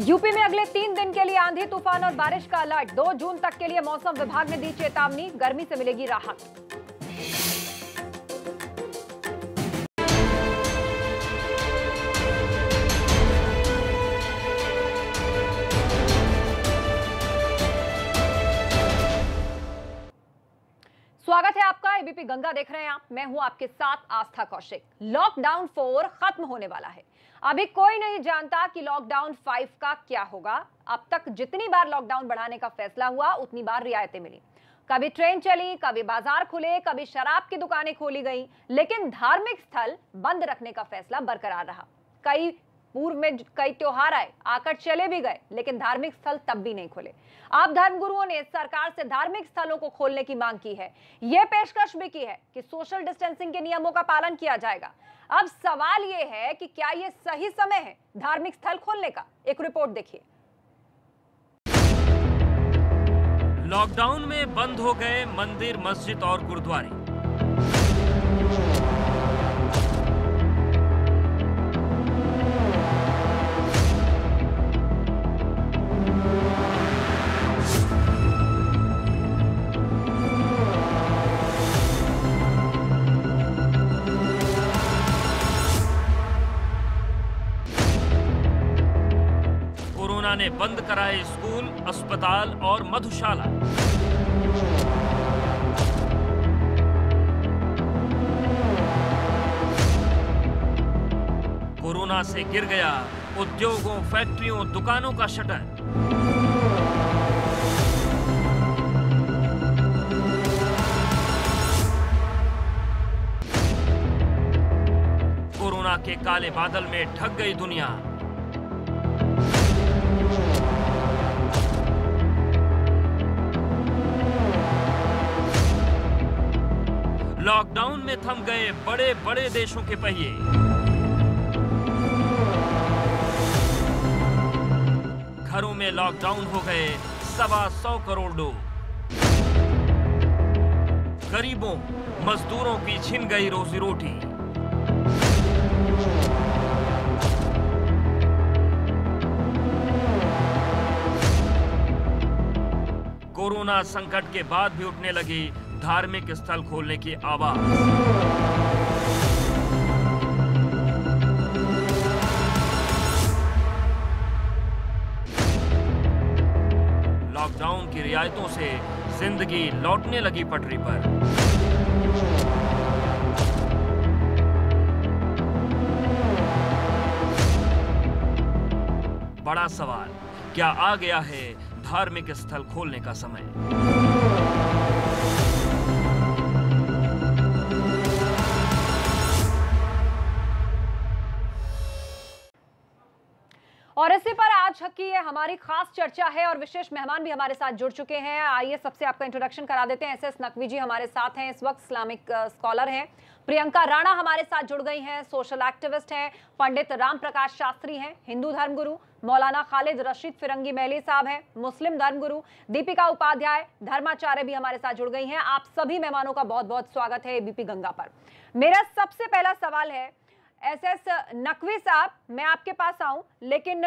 UP में अगले तीन दिन के लिए आंधी, तूफ़ान और बारिश का अलर्ट। दो जून तक के लिए मौसम विभाग ने दी चेतावनी, गर्मी से मिलेगी राहत। स्वागत है आपका, एबीपी गंगा देख रहे हैं आप। मैं हूँ आपके साथ आस्था कौशिक। लॉकडाउन फोर खत्म होने वाला है। अभी कोई नहीं जानता कि लॉकडाउन फाइव का क्या होगा। अब तक जितनी बार लॉकडाउन बढ़ाने का फैसला हुआ, उतनी बार रियायतें मिली। कभी ट्रेन चली, कभी बाज़ार खुले, कभी शराब की दुकानें खोली गई, लेकिन धार्मिक स्थल बंद रखने का फैसला बरकरार रहा। कई पूर्व में कई त्योहार आए, आकर चले भी गए, लेकिन धार्मिक स्थल तब भी नहीं खुले। आप धर्मगुरुओं ने सरकार से धार्मिक स्थलों को खोलने की मांग की है। यह पेशकश भी की है कि सोशल डिस्टेंसिंग के नियमों का पालन किया जाएगा। अब सवाल यह है कि क्या यह सही समय है धार्मिक स्थल खोलने का? एक रिपोर्ट देखिए। लॉकडाउन में बंद हो गए मंदिर, मस्जिद और गुरुद्वारे। बंद कराए स्कूल, अस्पताल और मधुशाला। कोरोना से गिर गया उद्योगों, फैक्ट्रियों, दुकानों का शटर। कोरोना के काले बादल में ढक गई दुनिया। लॉकडाउन में थम गए बड़े बड़े देशों के पहिए। घरों में लॉकडाउन हो गए सवा सौ करोड़ लोग। गरीबों, मजदूरों की छिन गई रोजी रोटी। कोरोना संकट के बाद भी उठने लगी धार्मिक स्थल खोलने की आवाज़। लॉकडाउन की रियायतों से ज़िंदगी लौटने लगी पटरी पर। बड़ा सवाल, क्या आ गया है धार्मिक स्थल खोलने का समय? आज की ये हमारी खास चर्चा है और विशेष मेहमान भी हमारे साथ जुड़ चुके हैं। आइए सबसे आपका इंट्रोडक्शन करा देते हैं। एस एस नकवी जी हमारे साथ हैं। इस वक्त इस्लामिक स्कॉलर हैं। प्रियंका राणा हमारे साथ जुड़ गई हैं। सोशल एक्टिविस्ट हैं। पंडित राम प्रकाश शास्त्री हैं। हिंदू धर्मगुरु मौलाना खालिद रशीद फिरंगी महली साहब हैं। मुस्लिम धर्मगुरु दीपिका उपाध्याय धर्माचार्य भी हमारे साथ जुड़ गई हैं। आप सभी मेहमानों का बहुत बहुत स्वागत है एबीपी गंगा पर। मेरा सबसे पहला सवाल है, एस एस नकवी साहब, मैं आपके पास आऊँ, लेकिन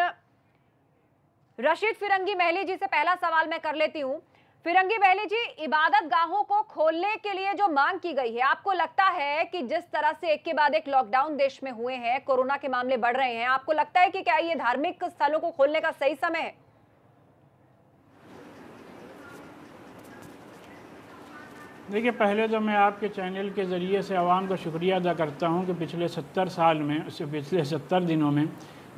रशीद फिरंगी महली जी से पहला सवाल मैं कर लेती हूँ। फिरंगी महली जी, इबादत गाहों को खोलने के लिए जो मांग की गई है, आपको लगता है कि जिस तरह से एक के बाद एक लॉकडाउन देश में हुए हैं, कोरोना के मामले बढ़ रहे हैं, आपको लगता है कि क्या ये धार्मिक स्थलों को खोलने का सही समय है? देखिए, पहले तो मैं आपके चैनल के ज़रिए से आवाम का शुक्रिया अदा करता हूँ कि पिछले सत्तर साल में, पिछले सत्तर दिनों में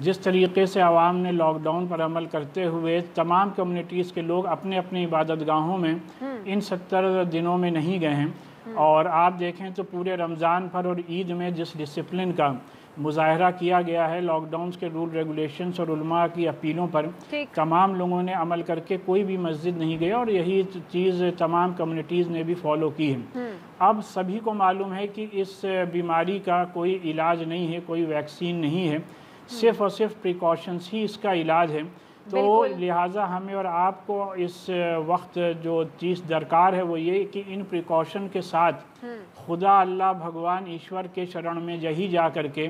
जिस तरीके से आवाम ने लॉकडाउन पर अमल करते हुए तमाम कम्युनिटीज़ के लोग अपने अपने इबादत गाहों में इन सत्तर दिनों में नहीं गए हैं। और आप देखें तो पूरे रमज़ान पर और ईद में जिस डिसिप्लिन का मुजाहरा किया गया है लॉकडाउन के रूल रेगुलेशंस और उलमा की अपीलों पर तमाम लोगों ने अमल करके कोई भी मस्जिद नहीं गया और यही चीज़ तमाम कम्युनिटीज़ ने भी फॉलो की है। अब सभी को मालूम है कि इस बीमारी का कोई इलाज नहीं है कोई वैक्सीन नहीं है। सिर्फ़ और सिर्फ़ प्रिकॉशंस ही इसका इलाज है तो लिहाजा हमें और आपको इस वक्त जो चीज़ दरकार है वो ये कि इन प्रिकॉशन के साथ हम्म। खुदा अल्लाह भगवान ईश्वर के शरण में यही जा कर के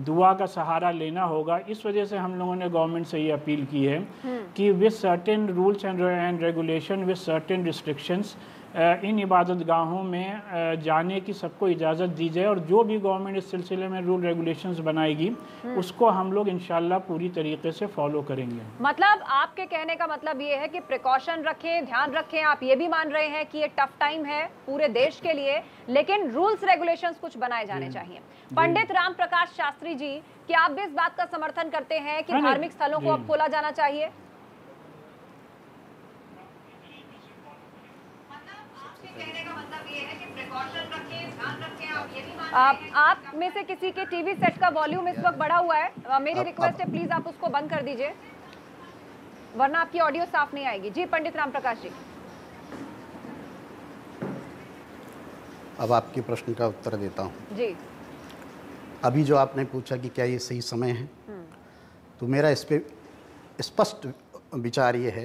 दुआ का सहारा लेना होगा इस वजह से हम लोगों ने गवर्नमेंट से ये अपील की है हम्म। कि with certain rules and and regulation with certain restrictions इन इबादत गाहों में जाने की सबको इजाज़त दी जाए और जो भी गवर्नमेंट इस सिलसिले में रूल रेगुलेशंस बनाएगी हम्म। उसको हम लोग इंशाल्लाह पूरी तरीके से फॉलो करेंगे। मतलब आपके कहने का मतलब ये है कि प्रिकॉशन रखें ध्यान रखें आप ये भी मान रहे हैं कि ये टफ टाइम है पूरे देश के लिए लेकिन रूल्स रेगुलेशन कुछ बनाए जाने चाहिए। पंडित राम प्रकाश शास्त्री जी क्या आप भी इस बात का समर्थन करते हैं कि धार्मिक स्थलों को अब खोला जाना चाहिए? आप आप में से किसी के टीवी सेट का वॉल्यूम इस वक्त बढ़ा हुआ है। मेरी रिक्वेस्ट है प्लीज़ आप उसको बंद कर दीजिए वरना आपकी ऑडियो साफ़ नहीं आएगी। जी पंडित राम प्रकाश जी। अब आपके प्रश्न का उत्तर देता हूँ। जी। अभी जो आपने पूछा कि क्या ये सही समय है तो मेरा इस पे स्पष्ट विचार ये है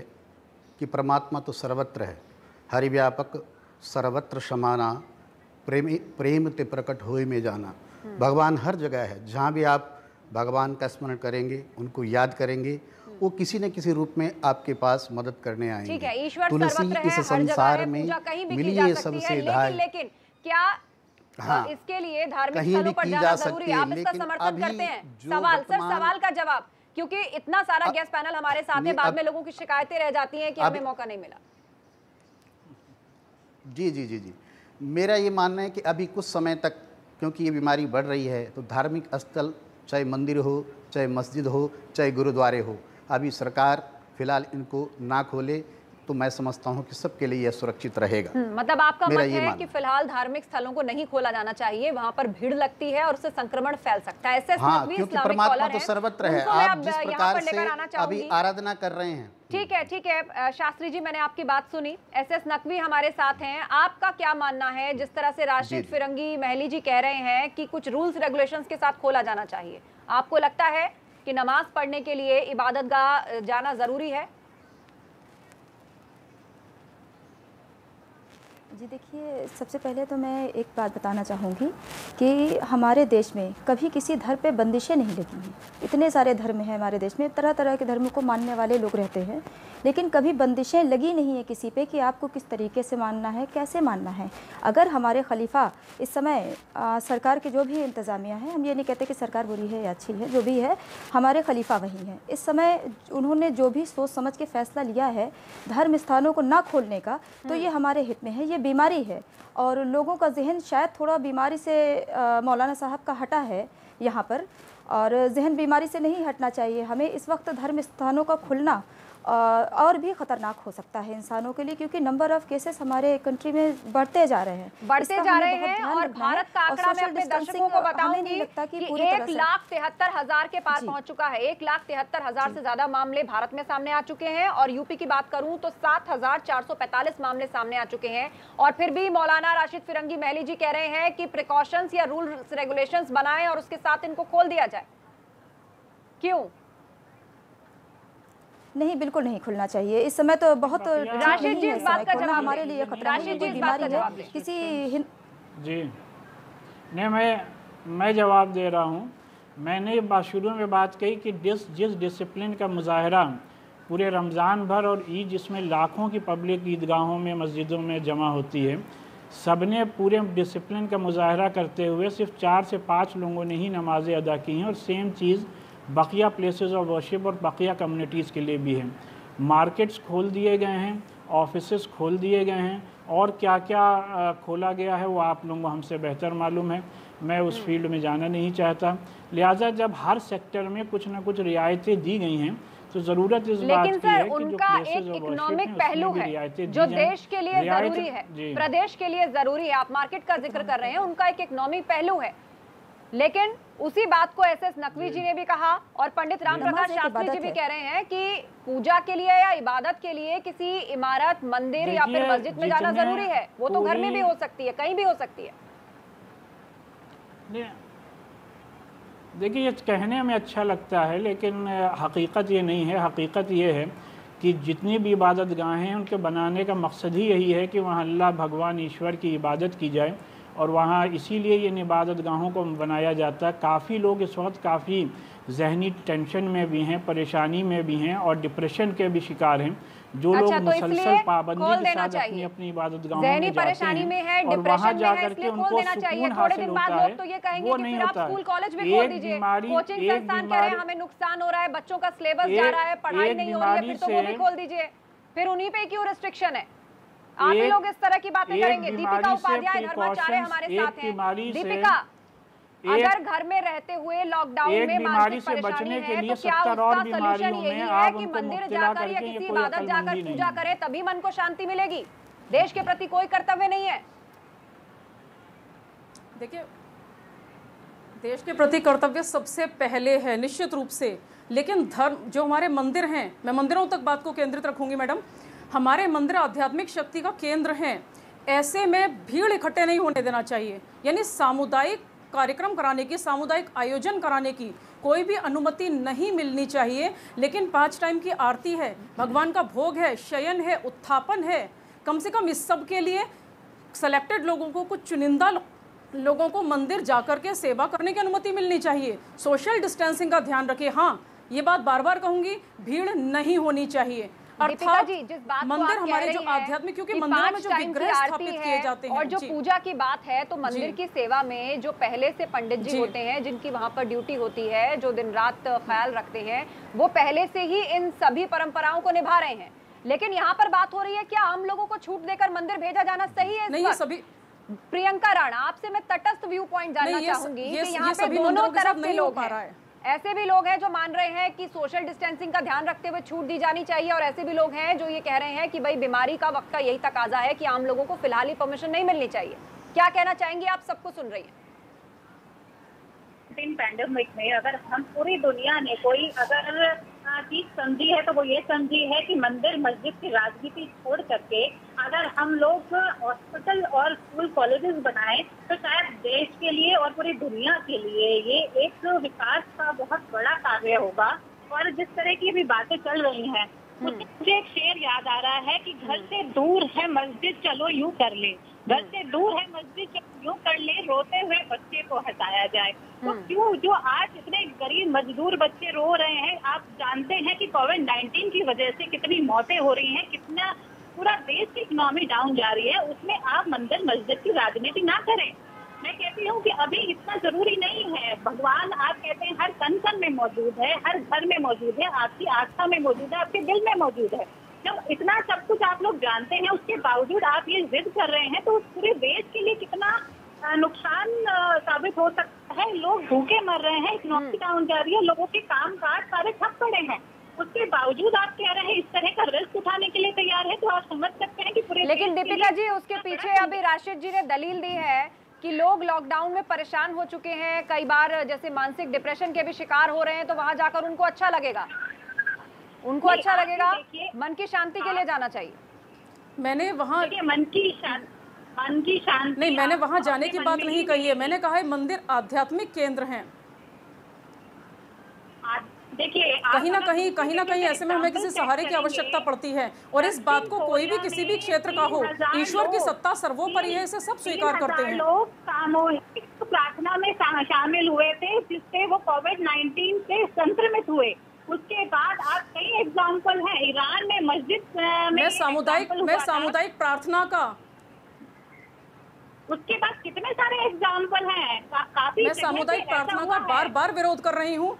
कि परमात्मा तो सर्वत्र है। हरिव्यापक सर्वत्र समाना प्रेम प्रेम ते प्रकट होए में जाना। भगवान हर जगह है। जहाँ भी आप भगवान का स्मरण करेंगे उनको याद करेंगे वो किसी न किसी रूप में आपके पास मदद करने आएँगे। ठीक है ईश्वर तुलसी है इस संसार में पूजा कहीं भी की मिली जा ये सकती है सबसे लेकिन लेकिन क्या हाँ, इसके लिए धार्मिक स्थलों पर की जाना जा ज़रूरी सकती है है, आप इसका लेकिन समर्थन अभी करते हैं? सवाल सर सवाल का जवाब क्योंकि इतना सारा गैस पैनल हमारे साथ है बाद में लोगों की शिकायतें रह जाती हैं कि हमें मौका नहीं मिला। जी जी जी जी। मेरा ये मानना है कि अभी कुछ समय तक, क्योंकि ये बीमारी बढ़ रही है तो धार्मिक स्थल, चाहे मंदिर हो, चाहे मस्जिद हो, चाहे गुरुद्वारे हो, अभी सरकार फ़िलहाल इनको ना खोले। तो मैं समझता हूँ कि सबके लिए यह सुरक्षित रहेगा। हम्म, मतलब आपका मत है कि फ़िलहाल धार्मिक स्थलों को नहीं खोला जाना चाहिए वहाँ पर भीड़ लगती है और उससे संक्रमण फैल सकता है। ऐसे हाँ क्योंकि परमात्मा तो सर्वत्र है। आप जिस प्रकार से अभी आराधना कर रहे हैं। ठीक है ठीक है। शास्त्री जी मैंने आपकी बात सुनी। एस एस नकवी हमारे साथ हैं। आपका क्या मानना है? जिस तरह से राशिद फिरंगी महली जी कह रहे हैं कि कुछ रूल्स रेगुलेशंस के साथ खोला जाना चाहिए। आपको लगता है कि नमाज़ पढ़ने के लिए इबादत गाह जाना ज़रूरी है? जी देखिए सबसे पहले तो मैं एक बात बताना चाहूँगी कि हमारे देश में कभी किसी धर्म पे बंदिशें नहीं लगी हैं। इतने सारे धर्म हैं हमारे देश में तरह तरह के धर्म को मानने वाले लोग रहते हैं। लेकिन कभी बंदिशें लगी नहीं है किसी पे कि आपको किस तरीके से मानना है कैसे मानना है। अगर हमारे खलीफा इस समय आ, सरकार के जो भी इंतज़ामिया है हम ये नहीं कहते कि सरकार बुरी है या अच्छी है जो भी है हमारे खलीफा वही हैं। इस समय उन्होंने जो भी सोच समझ के फैसला लिया है धर्म स्थानों को ना खोलने का तो ये हमारे हित में है ये बीमारी है और लोगों का जहन शायद थोड़ा बीमारी से मौलाना साहब का हटा है यहाँ पर। और जहन बीमारी से नहीं हटना चाहिए। हमें इस वक्त धर्म स्थानों का खुलना और भी ख़तरनाक हो सकता है इंसानों के लिए क्योंकि नंबर ऑफ़ केसेस हमारे कंट्री में बढ़ते जा रहे हैं। बढ़ते जा रहे हैं और भारत का आंकड़ा मैं अपने दर्शकों को बताऊँगी लगता कि कि एक लाख तिहत्तर हज़ार के पार पहुँच चुका है। एक लाख तिहत्तर हज़ार से ज़्यादा मामले भारत में सामने आ चुके हैं और यूपी की बात करूँ तो सात हज़ार चार सौ पैंतालीस मामले सामने आ चुके हैं। और फिर भी मौलाना राशिद फिरंगी महली जी कह रहे हैं कि प्रिकॉशंस या रूल्स रेगुलेशंस बनाएँ और उसके साथ इनको खोल दिया जाए। क्यों? नहीं बिल्कुल नहीं खुलना चाहिए। इस समय तो बहुत राशिद जी, इस बात का जवाब हमारे लिए खतरा राशिद जी, इस बात का बीमारी जवाब है किसी जी। नहीं मैं मैं जवाब दे रहा हूँ। मैंने बात शुरू में बात कही कि जिस जिस डिसिप्लिन का मुजाहरा पूरे रमज़ान भर और ईद जिसमें लाखों की पब्लिक ईदगाहों में मस्जिदों में जमा होती है सबने पूरे डिसिप्लिन का मुजाहरा करते हुए सिर्फ़ चार से पाँच लोगों ने ही नमाज़ें अदा की हैं और same cheese Bakiya places of worship और बकिया कम्युनिटीज़ के लिए भी है। मार्केट्स खोल दिए गए हैं ऑफ़िस खोल दिए गए हैं और क्या क्या खोला गया है वो आप लोगों को हमसे बेहतर मालूम है। मैं उस फ़ील्ड में जाना नहीं चाहता। लिहाजा जब हर सेक्टर में कुछ ना कुछ रियायतें दी गई हैं तो ज़रूरत इस बात लेकिन की है सर कि जो एक इकोनॉमिक पहलू है जो देश के लिए ज़रूरी है प्रदेश के लिए ज़रूरी है आप मार्केट का ज़िक्र कर रहे हैं उनका एक इकोनॉमिक पहलू है। लेकिन उसी बात को एस एस नकवी जी। ने भी कहा और पंडित राम प्रकाश शास्त्री जी भी कह रहे हैं कि पूजा के लिए या इबादत के लिए किसी इमारत मंदिर या फिर मस्जिद में जाना ज़रूरी है। वो तो घर में भी हो सकती है कहीं भी हो सकती है। देखिए ये कहने में अच्छा लगता है लेकिन हकीकत ये नहीं है। हकीकत ये है कि जितनी भी इबादत गाहें हैं उनके बनाने का मकसद ही यही है कि वहाँ अल्लाह भगवान ईश्वर की इबादत की जाए। और वहाँ इसीलिए इन इबादत गाहों को बनाया जाता है। काफ़ी लोग इस वक्त काफ़ी जहनी टेंशन में भी हैं परेशानी में भी हैं और डिप्रेशन के भी शिकार हैं। जो अच्छा, लोग तो मुसलसल पाबंदी के साथ अपनी अपनी इबादत गाहों में जाते परेशानी हैं में है और वहाँ जा करके उनको सुकून हासिल होता लोग तो है वो नहीं होता है। एक बीमारी एक बीमारी हमें नुकसान हो रहा है बच्चों का सिलेबस जा रहा है पढ़ाई नहीं हो रही है फिर तो फिर उन्हीं पे क्यों रिस्ट्रिक्शन है? आप ही लोग इस तरह की बातें करेंगे। दीपिका उपाध्याय धर्माचार्य हमारे साथ हैं। दीपिका अगर घर में रहते हुए लॉकडाउन में मानसिक परेशानी है तो क्या उसका सोल्यूशन यही है कि मंदिर जाकर या किसी इबादत जाकर नहीं पूजा है। करें तभी मन को शांति मिलेगी। देश के प्रति कोई कर्तव्य नहीं है। देखिए देश के प्रति कर्तव्य सबसे पहले है निश्चित रूप से। लेकिन धर्म जो हमारे मंदिर हैं मैं मंदिरों तक बात को केंद्रित रखूँगी मैडम हमारे मंदिर आध्यात्मिक शक्ति का केंद्र हैं। ऐसे में भीड़ इकट्ठे नहीं होने देना चाहिए। यानी सामुदायिक कार्यक्रम कराने की, सामुदायिक आयोजन कराने की कोई भी अनुमति नहीं मिलनी चाहिए। लेकिन पाँच टाइम की आरती है, भगवान का भोग है, शयन है, उत्थापन है। कम से कम इस सब के लिए सेलेक्टेड लोगों को, कुछ चुनिंदा लोगों को मंदिर जाकर के सेवा करने की अनुमति मिलनी चाहिए। सोशल डिस्टेंसिंग का ध्यान रखिए हाँ ये बात बार बार कहूँगी, भीड़ नहीं होनी चाहिए। दीपिका जी जिस बात मंदिर हमारे जो आध्यात्मिक क्योंकि मंदिरों में जो विग्रह स्थापित है किए जाते हैं। और जो पूजा की बात है तो मंदिर की सेवा में जो पहले से पंडित जी। होते हैं जिनकी वहाँ पर ड्यूटी होती है जो दिन रात ख्याल रखते हैं वो पहले से ही इन सभी परंपराओं को निभा रहे हैं। लेकिन यहाँ पर बात हो रही है क्या आम लोगों को छूट देकर मंदिर भेजा जाना सही है नहीं सभी प्रियंका राणा आपसे मैं तटस्थ व्यू पॉइंट जानना स- चाहूँगी कि यहाँ पे दोनों तरफ़ के लोग है। ऐसे भी लोग हैं जो मान रहे हैं कि सोशल डिस्टेंसिंग का ध्यान रखते हुए छूट दी जानी चाहिए और ऐसे भी लोग हैं जो ये कह रहे हैं कि भाई बीमारी का वक्त का यही तकाजा है कि आम लोगों को फ़िलहाल ही परमिशन नहीं मिलनी चाहिए। क्या कहना चाहेंगे आप? सबको सुन रही है। में अगर हम पूरी दुनिया ने कोई अगर चीज़ समझी है तो वो ये समझी है कि मंदिर मस्जिद की राजनीति छोड़ करके अगर हम लोग हॉस्पिटल और स्कूल कॉलेजेस बनाएँ तो शायद देश के लिए और पूरी दुनिया के लिए ये एक विकास का बहुत बड़ा कार्य होगा। और जिस तरह की भी बातें चल रही हैं मुझे एक शेर याद आ रहा है कि घर से दूर है मस्जिद चलो यूँ कर ले। घर से दूर है मस्जिद चलो यूँ कर ले रोते हुए बच्चे को हटाया जाए। तो क्यों जो आज इतने गरीब मजदूर बच्चे रो रहे हैं आप जानते हैं कि कोविड 19 की वजह से कितनी मौतें हो रही हैं कितना पूरा देश की इकोनॉमी डाउन जा रही है उसमें आप मंदिर मस्जिद की राजनीति ना करें। मैं कहती हूँ कि अभी इतना ज़रूरी नहीं है। भगवान आप कहते हैं हर कन कन में मौजूद है हर घर में मौजूद है आपकी आस्था में मौजूद है आपके दिल में मौजूद है। जब इतना सब कुछ आप लोग जानते हैं उसके बावजूद आप ये जिद कर रहे हैं तो उस पूरे देश के लिए कितना नुकसान साबित हो सकता है? लोग भूखे मर रहे हैं इकोनॉमी डाउन जा रही है लोगों के काम काज सारे ठप पड़े हैं। उसके बावजूद आप कह रहे हैं इस तरह का रिस्क उठाने के लिए तैयार है तो आप समझ सकते हैं कि पूरे लेकिन दीपिका जी उसके पीछे अभी राशिद जी ने दलील दी है कि लोग लॉकडाउन में परेशान हो चुके हैं कई बार जैसे मानसिक डिप्रेशन के भी शिकार हो रहे हैं तो वहाँ जाकर उनको अच्छा लगेगा। उनको अच्छा लगेगा। मन की शांति के लिए जाना चाहिए। मैंने वहाँ मन की शांति मन की शांति नहीं मैंने वहाँ जाने की बात नहीं कही है। मैंने कहा है मंदिर आध्यात्मिक केंद्र हैं। देखिए कहीं ना कहीं कहीं ना कहीं ऐसे में हमें किसी सहारे की आवश्यकता पड़ती है और इस बात को कोई भी किसी भी क्षेत्र का हो ईश्वर की सत्ता सर्वोपरि है इसे सब स्वीकार करते हैं। लोग सामूहिक प्रार्थना में शामिल हुए थे जिससे वो कोविड 19 से संक्रमित हुए। उसके बाद आप कई एग्ज़ाम्पल हैं। ईरान में मस्जिद में सामुदायिक मैं सामुदायिक प्रार्थना का। उसके बाद कितने सारे एग्ज़ाम्पल हैं? का, काफ़ी मैं सामुदायिक प्रार्थना का बार बार विरोध कर रही हूँ।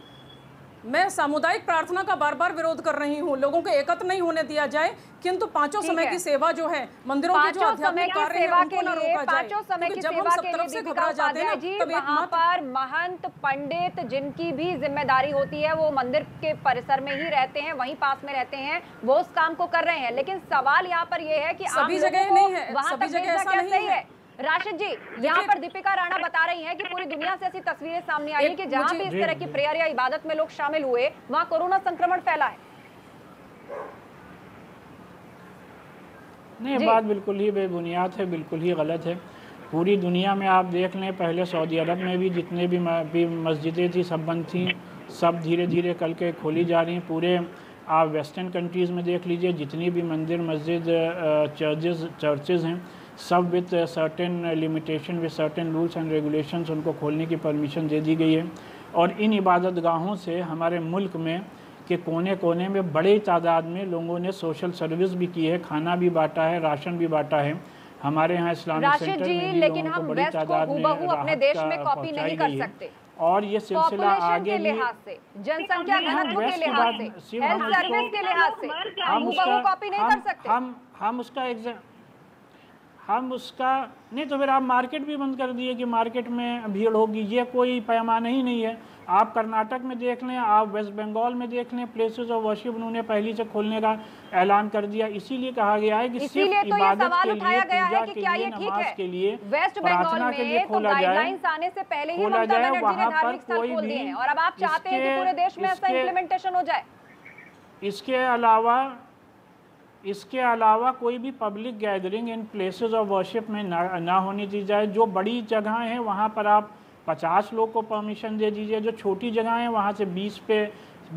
मैं सामुदायिक प्रार्थना का बार बार विरोध कर रही हूँ। लोगों को एकत्र नहीं होने दिया जाए किंतु पाँचों समय की सेवा जो है मंदिरों की जो समय आध्यात्मिक की कार्य है सेवा उनको के लिए रोका पाँचों समय की जब हम सेवा सब के लिए तरफ़ से घबरा जाते हैं उपाध्याय जी तब वहाँ पर महंत पंडित जिनकी भी ज़िम्मेदारी होती है वो मंदिर के परिसर में ही रहते हैं वहीं पास में रहते हैं वो उस काम को कर रहे हैं। लेकिन सवाल यहाँ पर ये है की सभी जगह नहीं है, वहाँ सभी जगह ऐसा नहीं है। राशिद जी यहाँ पर दीपिका राणा बता रही हैं कि पूरी दुनिया से ऐसी तस्वीरें सामने आई है कि जहाँ भी इस तरह की प्रेयर या इबादत में लोग शामिल हुए वहाँ कोरोना संक्रमण फैला है। नहीं बात बिल्कुल ही बेबुनियाद है बिल्कुल ही गलत है। पूरी दुनिया में आप देख लें पहले सऊदी अरब में भी जितने भी भी मस्जिदें थी सब बंद थी सब धीरे धीरे कल के खोली जा रही हैं। पूरे आप वेस्टर्न कंट्रीज़ में देख लीजिए जितनी भी मंदिर मस्जिद चर्चेज चर्चेज़ हैं सब with certain limitation with certain rules and regulations उनको खोलने की परमिशन दे दी गई है। और इन इबादत गाहों से हमारे मुल्क में के कोने कोने में बड़ी तादाद में लोगों ने सोशल सर्विस भी की है खाना भी बांटा है राशन भी बांटा है। हमारे यहाँ इस्लामिक सेंटर जी, में भी लेकिन हम बड़ी तादाद में अपने देश में कॉपी नहीं कर सकते। और ये सिलसिला आगे के लिहाज से जनसंख्या घनत्व के लिहाज से हेल्थ सर्विस के लिहाज से हम उसका कॉपी नहीं कर सकते। हम हम उसका एग्ज़ाम हम उसका नहीं तो फिर आप मार्केट भी बंद कर दिए कि मार्केट में भीड़ होगी ये कोई पैमाना ही नहीं है। आप कर्नाटक में देख लें आप वेस्ट बंगाल में देख लें प्लेसेस ऑफ़ वर्शिप उन्होंने पहले से खोलने का ऐलान कर दिया। इसीलिए कहा गया है कि इसीलिए सिर्फ़ तो ये इबादत सवाल के उठाया लिए गया है पूजा कि लिए ये ठीक नमाज़ है? के लिए वेस्ट बंगाल के लिए में तो खोला जाए। गाइडलाइंस आने से पहले ही खोला जाए, वहाँ पर कोई भी और अब आप चाहते हैं कि पूरे देश में ऐसा इम्प्लीमेंटेशन हो जाए? इसके अलावा इसके अलावा कोई भी public gathering in places of worship में ना ना होनी दी जाए। जो बड़ी जगह हैं वहाँ पर आप 50 लोग को परमिशन दे दीजिए। जो छोटी जगह हैं वहाँ से 20 पे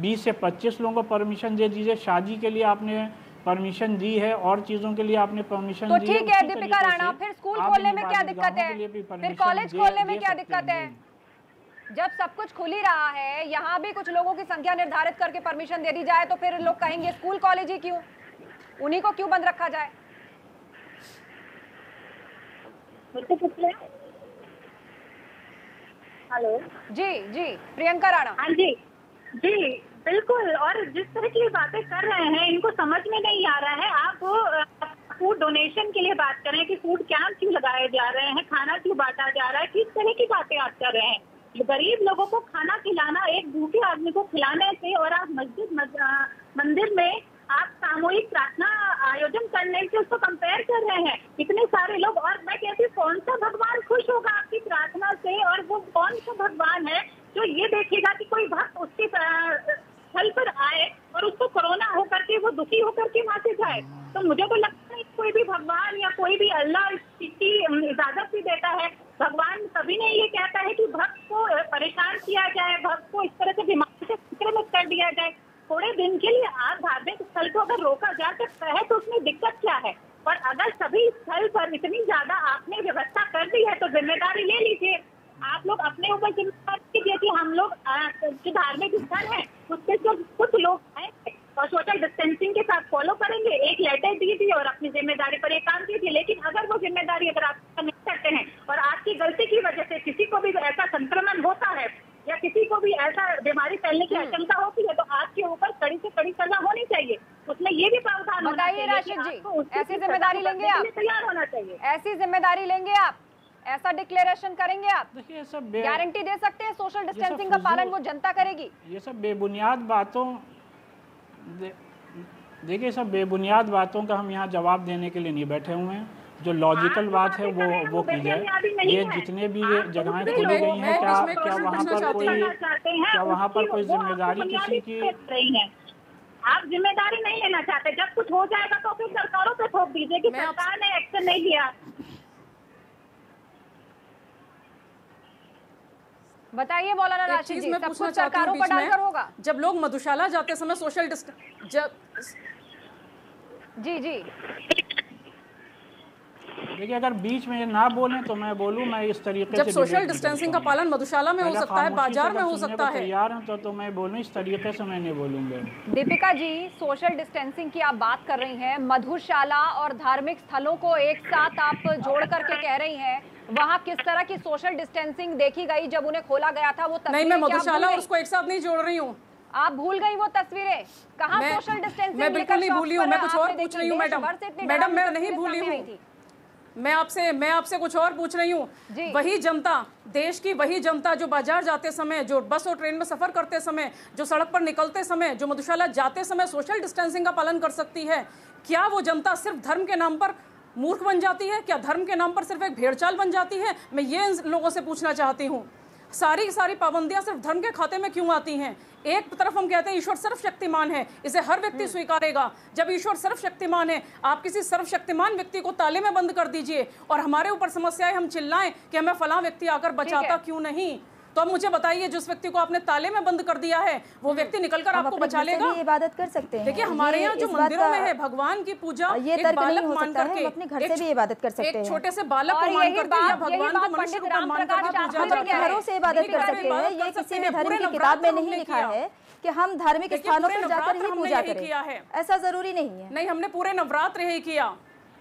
20 से 25 लोगों को परमिशन दे दीजिए। शादी के लिए आपने परमिशन दी है और चीज़ों के लिए आपने परमिशन तो ठीक है दीपिका राणा फिर स्कूल खोलने में क्या दिक्कत है? फिर कॉलेज खोलने में क्या दिक्कत है? जब सब कुछ खुल ही रहा है यहाँ भी कुछ लोगों की संख्या निर्धारित करके परमिशन दे दी जाए तो फिर लोग कहेंगे स्कूल कॉलेज ही क्यों? उन्हीं को क्यों बंद रखा जाए? हेलो? जी जी प्रियंका राणा। हाँ जी। जी बिल्कुल और जिस तरह की बातें कर रहे हैं इनको समझ में नहीं आ रहा है। आप फ़ूड डोनेशन के लिए बात कर रहे हैं कि फ़ूड कैंप क्यों लगाए जा रहे हैं खाना क्यों बांटा जा रहा है किस तरह की बातें आप कर रहे हैं। गरीब लोगों को खाना खिलाना एक भूखे आदमी को खिलाने से और आप मस्जिद मंदिर में आप सामूहिक प्रार्थना आयोजन करने से उसको कंपेयर कर रहे हैं। इतने सारे लोग और मैं कहती कौन सा भगवान खुश होगा आपकी प्रार्थना से? और वो कौन सा भगवान है जो ये देखेगा कि कोई भक्त उसके स्थल पर आए और उसको कोरोना होकर के, वो दुखी होकर के वहाँ से जाए? तो मुझे तो लगता है कोई भी भगवान या कोई भी अल्लाह की इजाज़त भी देता है। भगवान कभी नहीं ये कहता है कि भक्त को परेशान किया जाए, भक्त को इस तरह से बीमारी से संक्रमित कर दिया जाए। थोड़े दिन के लिए आप धार्मिक स्थल को अगर रोका जा सकता है तो उसमें दिक्कत क्या है? और अगर सभी स्थल पर इतनी ज़्यादा आपने व्यवस्था कर दी है तो ज़िम्मेदारी ले लीजिए। आप लोग अपने ऊपर ज़िम्मेदारी लीजिए कि हम लोग जो धार्मिक स्थल है उसके जो कुछ लोग आएँगे और सोशल डिस्टेंसिंग के साथ फॉलो करेंगे एक लेटर दीजिए और अपनी ज़िम्मेदारी पर एक काम कीजिए। लेकिन अगर वो ज़िम्मेदारी अगर आप नहीं करते हैं और आपकी गलती की वजह से किसी को भी ऐसा संक्रमण होता है या किसी को भी ऐसा बीमारी फैलने की आशंका होती है तो आपके ऊपर कड़ी से सजा होनी चाहिए। उसमें ये भी प्रावधान होना बताइए चाहिए राशिद जी, ऐसी ज़िम्मेदारी लेंगे आप? तैयार होना चाहिए। ऐसी ज़िम्मेदारी लेंगे आप? ऐसा डिक्लेरेशन करेंगे आप? देखिए ये सब गारंटी दे सकते हैं सोशल डिस्टेंसिंग का पालन वो जनता करेगी। ये सब बेबुनियाद बातों दे, देखिए सब बेबुनियाद बातों का हम यहाँ जवाब देने के लिए नहीं बैठे हुए हैं। जो लॉजिकल बात है वो हैं, वो की जाए। ये जितने भी ये तो जगहें खोली गई हैं क्या क्या वहाँ पर कोई क्या वहाँ पर कोई ज़िम्मेदारी किसी की हैं। आप ज़िम्मेदारी नहीं लेना चाहते। जब कुछ हो जाएगा तो फिर सरकारों पे थोप दीजिए कि सरकार ने एक्शन नहीं लिया। बताइए मौलाना राशि राशिद जी मैं सब कुछ सरकारों पर डालकर होगा। जब लोग मधुशाला जाते समय सोशल डिस्टेंस जब जी जी। देखिए अगर बीच में ये ना बोलें तो मैं बोलूँ मैं इस तरीके जब से सोशल डिस्टेंसिंग का पालन मधुशाला में हो सकता है बाज़ार में हो सकता है। तैयार हूँ तो, तो मैं बोलूँ इस तरीके से मैं नहीं बोलूँगा। दीपिका जी सोशल डिस्टेंसिंग की आप बात कर रही हैं मधुशाला और धार्मिक स्थलों को एक साथ आप जोड़ करके कह रही हैं वहाँ किस तरह की सोशल डिस्टेंसिंग देखी गई जब उन्हें खोला गया था वो नहीं मैं मधुशाला और उसको एक साथ नहीं जोड़ रही हूँ। आप भूल गई वो तस्वीरें? कहाँ सोशल डिस्टेंसिंग मैं बिल्कुल नहीं भूली हूँ मैं कुछ और पूछ रही हूँ मैडम। मैडम मैं नहीं भूली हूँ। मैं आपसे मैं आपसे कुछ और पूछ रही हूँ। वही जनता देश की वही जनता जो बाज़ार जाते समय जो बस और ट्रेन में सफ़र करते समय जो सड़क पर निकलते समय जो मधुशाला जाते समय सोशल डिस्टेंसिंग का पालन कर सकती है क्या वो जनता सिर्फ़ धर्म के नाम पर मूर्ख बन जाती है? क्या धर्म के नाम पर सिर्फ़ एक भेड़चाल बन जाती है? मैं ये इन लोगों से पूछना चाहती हूँ। सारी की सारी पाबंदियाँ सिर्फ़ धर्म के खाते में क्यों आती हैं? एक तरफ़ हम कहते हैं ईश्वर सर्वशक्तिमान है इसे हर व्यक्ति स्वीकारेगा। जब ईश्वर सर्वशक्तिमान है आप किसी सर्व शक्तिमान व्यक्ति को ताले में बंद कर दीजिए और हमारे ऊपर समस्याएँ हम चिल्लाएँ कि हमें फला व्यक्ति आकर बचाता क्यों नहीं? तो अब मुझे बताइए जिस व्यक्ति को आपने ताले में बंद कर दिया है वो व्यक्ति निकलकर आपको बचा लेगा इबादत कर सकते हैं। देखिए हमारे यहाँ जो मंदिरों में है भगवान की पूजा ये एक तर्क नहीं बालक हो मान सकता है, करके अपने घर से भी इबादत कर सकते हैं। छोटे से बालक को मान करके या भगवान को मनुष्य में मान करके हैं। घरों से इबादत कर सकते हैं ये किसी भी हैं, धर्म की किताब में नहीं लिखा है कि हम धार्मिक स्थानों पूरे जाकर ही पूजा यही किया करें है। ऐसा ज़रूरी नहीं है। नहीं हमने पूरे नवरात्र यही किया।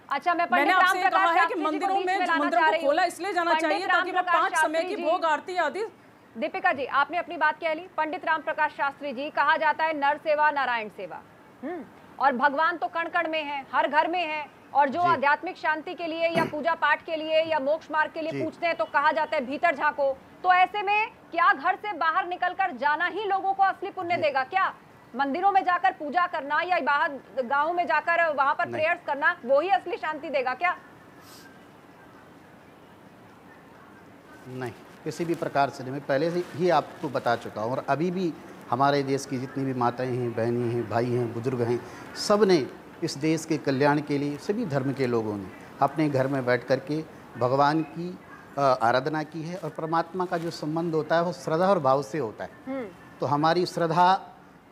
अच्छा मैं मैंने आपसे कहा है कि को मंदिरों में मंदिरों को खोला इसलिए जाना चाहिए ताकि वह पाँच समय की भोग आरती आदि दीपिका जी आपने अपनी बात कह ली पंडित राम प्रकाश शास्त्री जी कहा जाता है नर सेवा नारायण सेवा। हम्म और भगवान तो कण कण में है हर घर में है और जो जी। आध्यात्मिक शांति के लिए या पूजा पाठ के लिए या मोक्ष मार्ग के लिए पूछते हैं तो कहा जाता है भीतर झांको। तो ऐसे में क्या घर से बाहर निकलकर जाना ही लोगों को असली पुण्य देगा? क्या मंदिरों में जाकर पूजा करना या बाहर गाँव में जाकर वहाँ पर प्रेयर्स करना वो ही असली शांति देगा क्या? नहीं। किसी भी प्रकार से नहीं मैं पहले से ही आपको बता चुका हूँ और अभी भी हमारे देश की जितनी भी माताएँ हैं बहनें हैं भाई हैं बुज़ुर्ग हैं सबने इस देश के कल्याण के लिए सभी धर्म के लोगों ने अपने घर में बैठ कर के भगवान की आराधना की है और परमात्मा का जो संबंध होता है वो श्रद्धा और भाव से होता है। तो हमारी श्रद्धा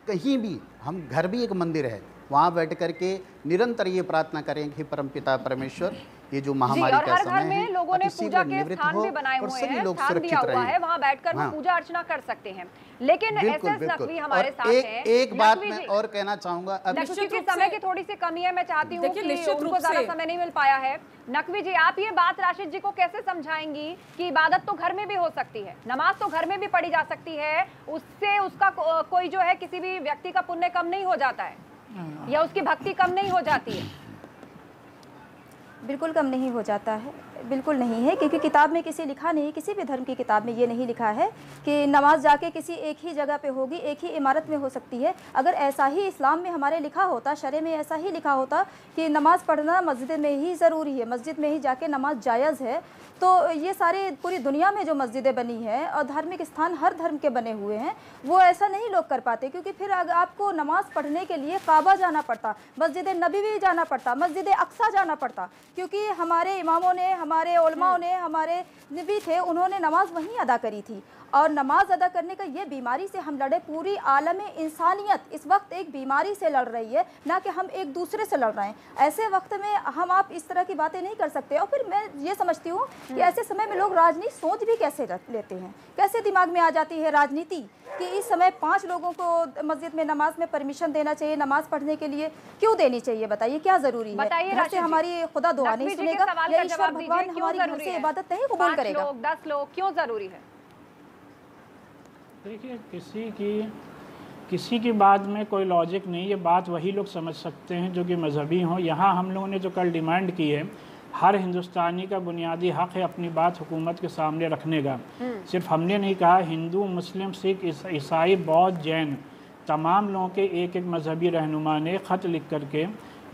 कहीं भी हम घर भी एक मंदिर है वहाँ बैठ कर के निरंतर ये प्रार्थना करें कि परमपिता परमेश्वर ये जो महामारी का समय में है लोगों ने पूजा के स्थान भी बनाए हुए हैं लोग सुरक्षित हुआ है रहें वहाँ बैठकर वो हाँ। पूजा अर्चना कर सकते हैं। लेकिन बिल्कुल एसएस बिल्कुल। नकवी हमारे और साथ एक हैं एक बात मैं और कहना चाहूँगा अब नकवी निश्चित की रूप समय की थोड़ी सी कमी है मैं चाहती हूँ देखिए, निश्चित उनको रूप ज़्यादा से- समय नहीं मिल पाया है। नकवी जी आप ये बात राशिद जी को कैसे समझाएँगी कि इबादत तो घर में भी हो सकती है नमाज़ तो घर में भी पढ़ी जा सकती है उससे उसका को, कोई जो है किसी भी व्यक्ति का पुण्य कम नहीं हो जाता है या उसकी भक्ति कम नहीं हो जाती है। बिल्कुल कम नहीं हो जाता है। बिल्कुल नहीं है, क्योंकि किताब में किसी लिखा नहीं, किसी भी धर्म की किताब में ये नहीं लिखा है कि नमाज़ जाके किसी एक ही जगह पे होगी, एक ही इमारत में हो सकती है। अगर ऐसा ही इस्लाम में हमारे लिखा होता शरे में ऐसा ही लिखा होता कि नमाज़ पढ़ना मस्जिद में ही ज़रूरी है, मस्जिद में ही जाके नमाज़ जायज़ है तो ये सारे पूरी दुनिया में जो मस्जिदें बनी हैं और धार्मिक स्थान हर धर्म के बने हुए हैं, वो ऐसा नहीं लोग कर पाते, क्योंकि फिर अगर आपको नमाज़ पढ़ने के लिए काबा जाना पड़ता, मस्जिद नबी जाना पड़ता, मस्जिद अक्सा जाना पड़ता, क्योंकि हमारे इमामों ने हमारे उलमाओं ने हमारे नबी थे उन्होंने नमाज़ वहीं अदा करी थी। और नमाज़ अदा करने का ये बीमारी से हम लड़े। पूरी आलम इंसानियत इस वक्त एक बीमारी से लड़ रही है ना कि हम एक दूसरे से लड़ रहे हैं। ऐसे वक्त में हम आप इस तरह की बातें नहीं कर सकते। और फिर मैं ये समझती हूँ कि ऐसे समय में लोग राजनीति सोच भी कैसे लेते हैं? कैसे दिमाग में आ जाती है राजनीति कि इस समय पाँच लोगों को मस्जिद में नमाज़ में परमिशन देना चाहिए नमाज़ पढ़ने के लिए क्यों देनी चाहिए? बताइए क्या ज़रूरी है? बताइए घर से हमारी खुदा दुआ नहीं सुनेगा या ईश्वर भगवान हमारी घर से इबादत नहीं कबूल करेगा? दस लोग क्यों ज़रूरी है? देखिए किसी की किसी की बात में कोई लॉजिक नहीं ये बात वही लोग समझ सकते हैं जो कि मजहबी हों। यहाँ हम लोगों ने जो कल डिमांड की है हर हिंदुस्तानी का बुनियादी हक है अपनी बात हुकूमत के सामने रखने का। सिर्फ़ हमने नहीं कहा हिंदू मुस्लिम सिख ईसाई बौद्ध जैन तमाम लोगों के एक एक मजहबी रहनुमा ने ख़त लिख करके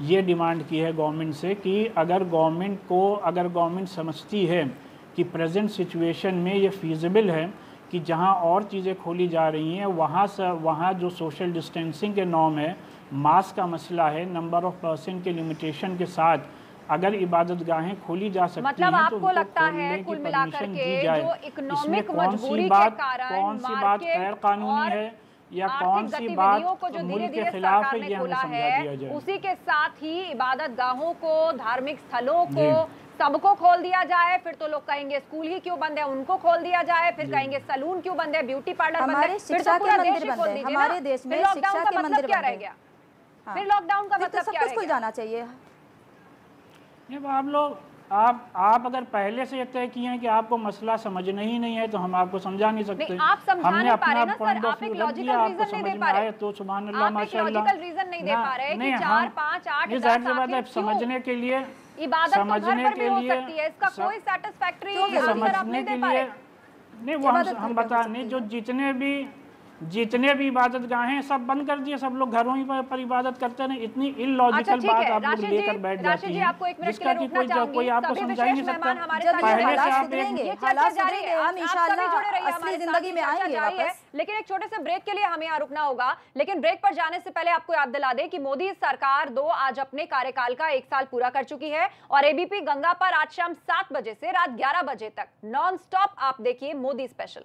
ये डिमांड की है गवर्नमेंट से कि अगर गवर्नमेंट को अगर गवर्नमेंट समझती है कि प्रेजेंट सिचुएशन में ये फीजिबल है कि जहाँ और चीज़ें खोली जा रही हैं वहाँ से वहाँ जो सोशल डिस्टेंसिंग के नॉम है मास्क का मसला है नंबर ऑफ़ पर्सन के लिमिटेशन के साथ अगर इबादत गाहें खोली जा सकती मतलब हैं तो आपको लगता है कुल मिलाकर के जो इकोनॉमिक कौन सी मजबूरी के बात कारण कौन सी बात गैर कानूनी है? या आर्थिक कौन सी बात को जो धीरे धीरे सरकार ने खोला है उसी के साथ ही इबादत गाहों को धार्मिक स्थलों को सबको खोल दिया जाए। फिर तो लोग कहेंगे स्कूल ही क्यों बंद है? उनको खोल दिया जाए। फिर कहेंगे सलून क्यों बंद है? ब्यूटी पार्लर बंद है? फिर तो पूरा देश ही खोल दीजिए हमारे देश में लॉकडाउन शिक्षा का मतलब मंदिर क्या रह गया? हाँ। फिर लॉकडाउन का तो मतलब सब क्या कुछ रह खुल जाना चाहिए। जब आप लोग आप आप अगर पहले से ये तय किए हैं कि आपको मसला समझना ही नहीं है तो हम आपको समझा नहीं सकते। नहीं, आप समझा हमने नहीं अपना आप एक view रख दिया, आपको समझ में आए तो सुबहान अल्लाह आप माशाल्लाह। नहीं दे पा रहे कि चार, हम- पाँच, आठ, ज़ाहिर सी बात है समझने के लिए इबादत तो समझने के लिए इसका कोई सेटिस्फैक्ट्री क्यों आंसर आप समझने के लिए नहीं वो हम हो बता नहीं जो जितने भी जितने भी इबादत गाहें हैं, सब बंद कर दिए सब लोग घरों ही पर, इबादत करते रहे इतनी अच्छा इलॉजिकल ठीक बात आप लोग लेकर बैठ जाती हैं। जिसका कि कोई कोई आपको समझा ही नहीं सकता। पहले से आप है। है। वापस। लेकिन एक छोटे से ब्रेक के लिए हमें यहाँ रुकना होगा। लेकिन ब्रेक पर जाने से पहले आपको याद दिला दे कि मोदी सरकार दो आज अपने कार्यकाल का एक साल पूरा कर चुकी है और एबीपी गंगा पर आज शाम सात बजे से रात ग्यारह बजे तक नॉन स्टॉप आप देखिए मोदी स्पेशल